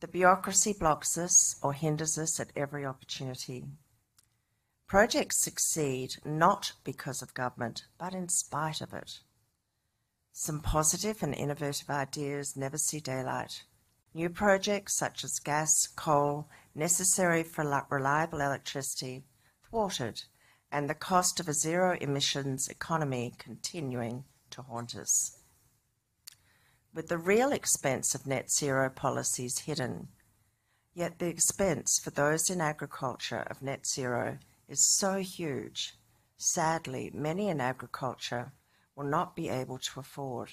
The bureaucracy blocks us or hinders us at every opportunity. Projects succeed not because of government, but in spite of it. Some positive and innovative ideas never see daylight. New projects such as gas, coal, necessary for reliable electricity, thwarted, and the cost of a zero emissions economy continuing to haunt us. With the real expense of net zero policies hidden, yet the expense for those in agriculture of net zero is so huge, sadly, many in agriculture will not be able to afford.